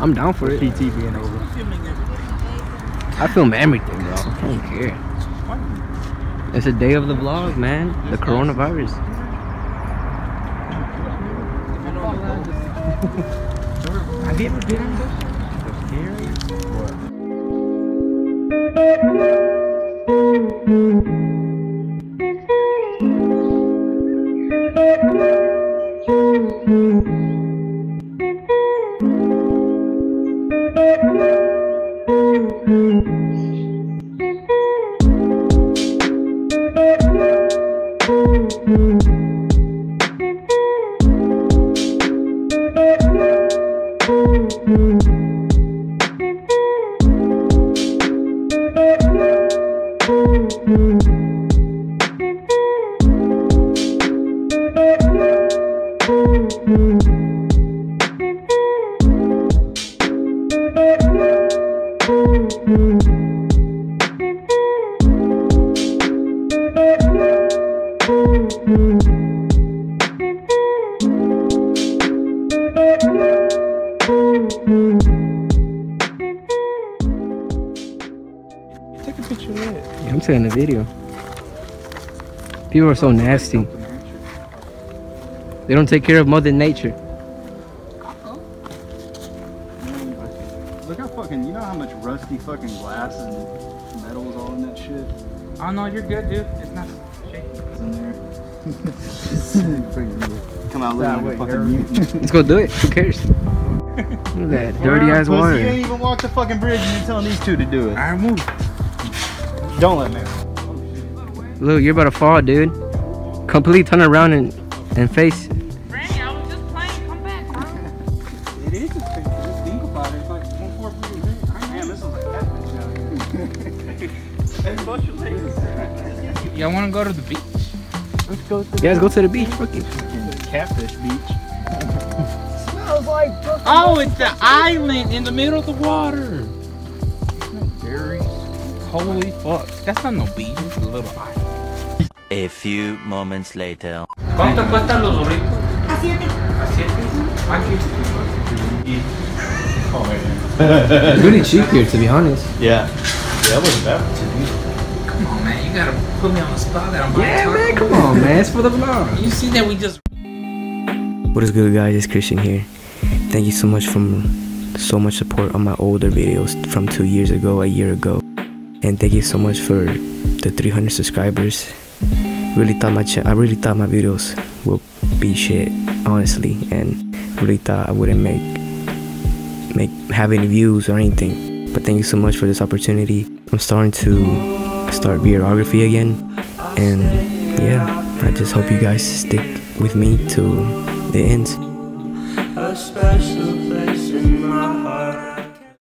I'm down for it. PT being over. I film everything, bro. I don't care. It's a day of the vlog, man. The coronavirus. Have you ever been in this? A picture I'm taking a video. People are so nasty. They don't take care of Mother Nature. How much rusty fucking glass and metal is all in that shit? Oh no, you're good, dude. It's not shaky. It's in there. Come out looking like a fucking mutant. Let's go do it. Who cares? Look at that dirty ass Pussy, You water. ain't even walked the fucking bridge and you're telling these two to do it. I move. Don't let me. Look, you're about to fall, dude. Completely turn around and and face. Hey, your legs. Y'all want to go to the beach? Let's go to Yeah, let's go to the beach. Fuck it. catfish beach. Oh, it's the island in the middle of the water. Very. Holy fuck. That's not no beach. It's a little island. A few moments later. ¿Cuánto cuestan los burritos? A siete. ¿A siete? Ah, Aquí. It's really cheap here, to be honest. Yeah. Yeah, that wasn't bad. Come on, man. You gotta put me on the spot that I'm buying Yeah, man. tacos. Come on, man. It's for the vlog. You see that we just What is good, guys? It's Christian here. Thank you so much for so much support on my older videos from two years ago, a year ago, and thank you so much for the 300 subscribers. Really thought my cha- I really thought my videos would be shit, honestly, and really thought I wouldn't make make have any views or anything. But thank you so much for this opportunity. I'm starting to start videography again, and yeah, I just hope you guys stick with me to the end.